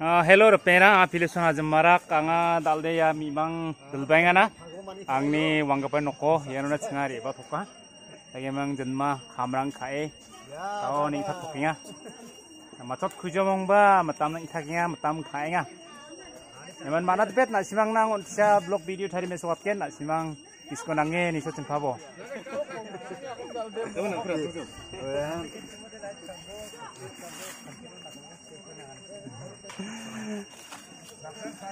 Uh, hello pera apile sona jemara kanga dalde ya mimang dulbainga na angni noko. Yanuna chingari ba thoka tagemang jenma hamrang khae tao ni thak thokinga matot khujomong ba matam nang thakinga matam khaenga Eman mana tepet nak simang nang untsa blog video tadi mesok apken nak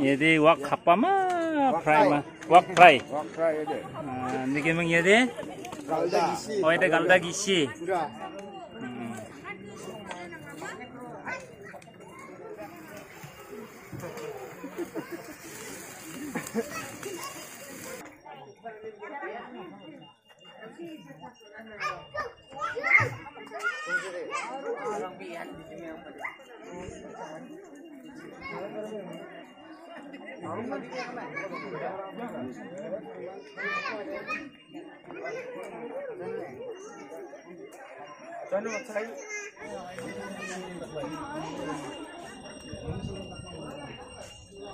Yedi wak apa ma fry ma wak fry. Wak fry aja. Ah, Ini kemang yedi? Galda. Oh itu galda gisi. Udah.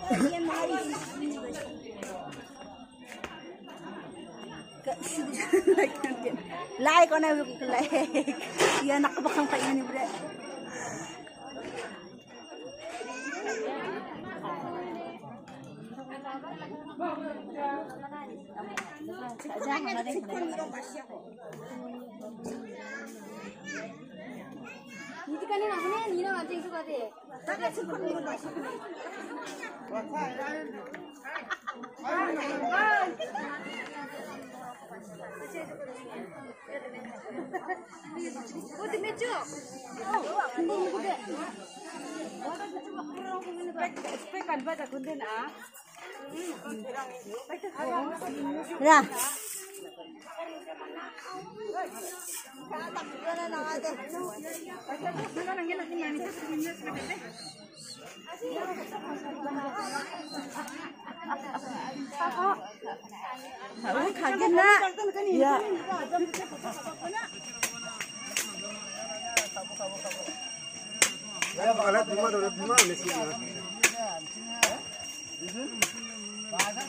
Hmm. Like ko na like. Yan, nakabakang Bre. 이제까지 나오 Nah, kamu kaget nak. Ya. Ya. बाजार